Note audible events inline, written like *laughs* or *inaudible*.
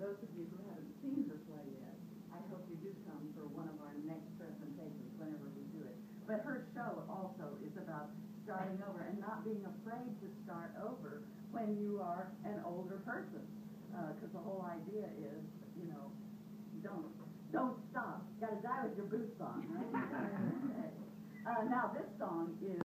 those of you who haven't seen her play yet, I hope you do come for one of our next presentations whenever we do it. But her show also is about starting over and not being afraid to start over when you are an older person. Because uh, the whole idea is, you know, don't don't stop. You gotta die with your boots on, right? *laughs* uh, now this song is.